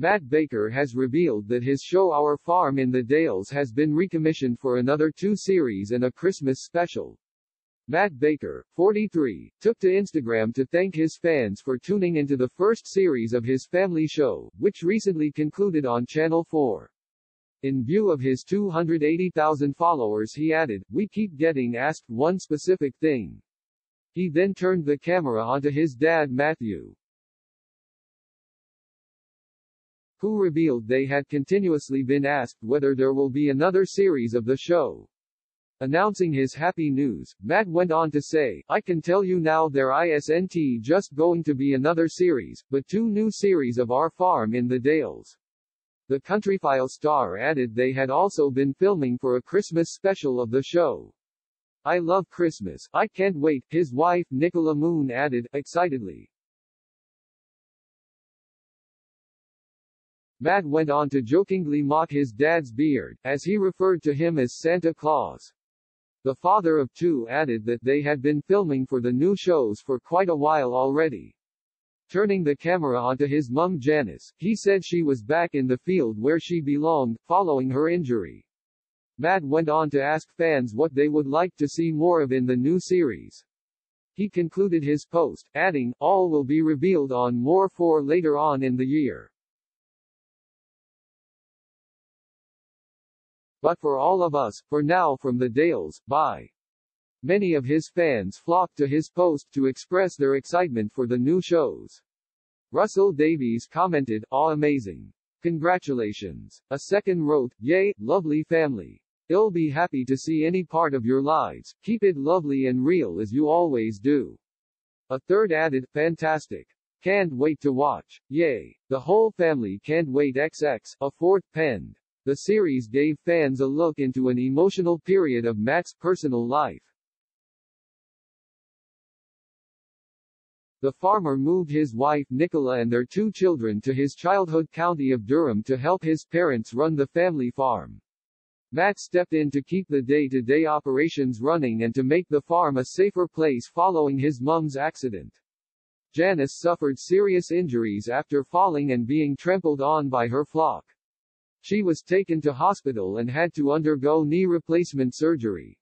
Matt Baker has revealed that his show Our Farm in the Dales has been recommissioned for another two series and a Christmas special. Matt Baker, 43, took to Instagram to thank his fans for tuning into the first series of his family show, which recently concluded on Channel 4. In view of his 280,000 followers he added, we keep getting asked one specific thing. He then turned the camera onto his dad Matthew, who revealed they had continuously been asked whether there will be another series of the show. Announcing his happy news, Matt went on to say, I can tell you now there isn't just going to be another series, but two new series of Our Farm in the Dales. The Countryfile star added they had also been filming for a Christmas special of the show. I love Christmas, I can't wait, his wife Nicola Moon added, excitedly. Matt went on to jokingly mock his dad's beard, as he referred to him as Santa Claus. The father of two added that they had been filming for the new shows for quite a while already. Turning the camera onto his mum Janice, he said she was back in the field where she belonged, following her injury. Matt went on to ask fans what they would like to see more of in the new series. He concluded his post, adding, all will be revealed on More 4 later on in the year. But for all of us, for now from the Dales, bye. Many of his fans flocked to his post to express their excitement for the new shows. Russell Davies commented, Aw amazing. Congratulations. A second wrote, Yay, lovely family. I'll be happy to see any part of your lives, keep it lovely and real as you always do. A third added, Fantastic. Can't wait to watch. Yay. The whole family can't wait XX, a fourth penned. The series gave fans a look into an emotional period of Matt's personal life. The farmer moved his wife Nicola and their two children to his childhood county of Durham to help his parents run the family farm. Matt stepped in to keep the day-to-day -day operations running and to make the farm a safer place following his mum's accident. Janice suffered serious injuries after falling and being trampled on by her flock. She was taken to hospital and had to undergo knee replacement surgery.